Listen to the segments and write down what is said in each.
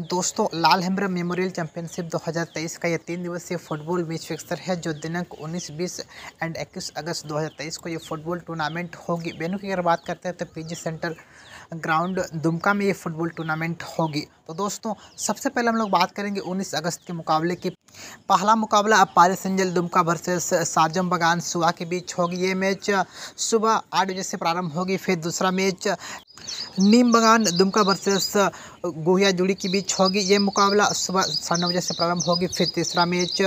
दोस्तों लाल हेम्ब्रा memorial championship 2023 का ये तीन दिवसीय फुटबॉल मैच फिक्सर है जो दिनांक 19, 20 एंड 21 अगस्त 2023 को ये फुटबॉल टूर्नामेंट होगी। वेन्यू की अगर बात करते हैं तो पीजी सेंटर ग्राउंड दुमका में ये फुटबॉल टूर्नामेंट होगी। तो दोस्तों सबसे पहले हम लोग बात करेंगे 19 अगस्त के मुकाबले की। पहला मुकाबला अब पारिस संजल दुमका वर्सेस साजम बगान सुबह के बीच होगी। ये मैच सुबह आठ बजे से प्रारंभ होगी फिर दूसरा मैच नीम बगान दुमका वर्सेस गोहिया जुड़ी के बीच होगी ये मुकाबला। सुबह साढ़े नौ बजे से प्रारंभ होगी, फिर तीसरा match.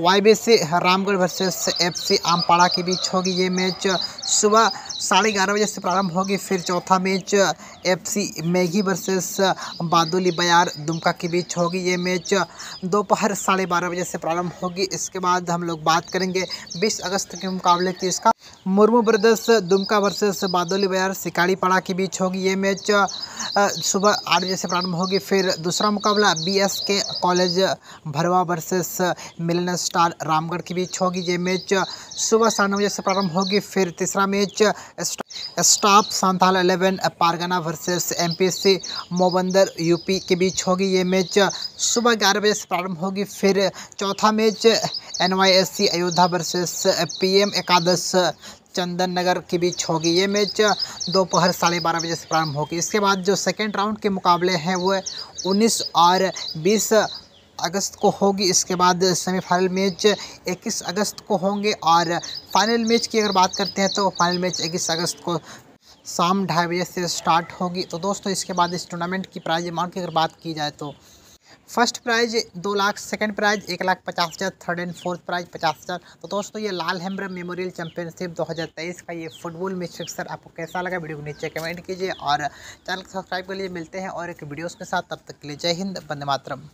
Y C Ramgarh versus F C Ampara के बीच होगी ये मैच। सुबह साढ़े ग्यारह बजे से प्रारंभ होगी, फिर चौथा मैच। एफ़ सी मैगी वर्सेस बादुली बयार दुमका के बीच होगी ये मैच। दोपहर साढ़े बारह बजे से प्रारंभ होगी, इसके बाद हम लोग बात करेंगे बीस अगस्त के मुकाबले की इसका मुर्मू ब्रदर्स दुमका वर्सेस बादुली बयार सिकाड़ी पाड़ा के बीच होगी ये मैच। सुबह आठ बजे से प्रारंभ होगी, फिर दूसरा मुकाबला B S K college Bharwa versus Milan star Ramgarh के बीच होगी ये मैच। सुबह साढ़े नौ बजे से प्रारंभ होगी, फिर तीसरा match staff Santhal eleven Pargana versus MPSC Mobandar UP के बीच होगी ये मैच। सुबह ग्यारह बजे से प्रारंभ होगी, फिर चौथा match NYSC Ayodhya versus PM एकादश चंदन नगर के बीच होगी ये मैच। दोपहर साढ़े बारह बजे से प्रारंभ होगी। इसके बाद जो सेकेंड राउंड के मुकाबले हैं, वो उन्नीस और बीस अगस्त को होगी। इसके बाद सेमीफाइनल मैच 21 अगस्त को होंगे और फाइनल मैच की अगर बात करते हैं तो फाइनल मैच 21 अगस्त को शाम ढाई बजे से स्टार्ट होगी। तो दोस्तों, इसके बाद इस टूर्नामेंट की प्राइज अमाउंट की अगर बात की जाए तो फ़र्स्ट प्राइज दो लाख, सेकंड प्राइज एक लाख पचास हज़ार, थर्ड एंड फोर्थ प्राइज पचास हज़ार। तो दोस्तों, ये लाल हेम्ब्रा मेमोरियल चैंपियनशिप 2023 का ये फुटबॉल मैच आपको कैसा लगा? वीडियो को नीचे कमेंट कीजिए और चैनल को सब्सक्राइब कर लिए मिलते हैं और एक वीडियोज़ के साथ, तब तक के लिए जय हिंद बंदे मातरम।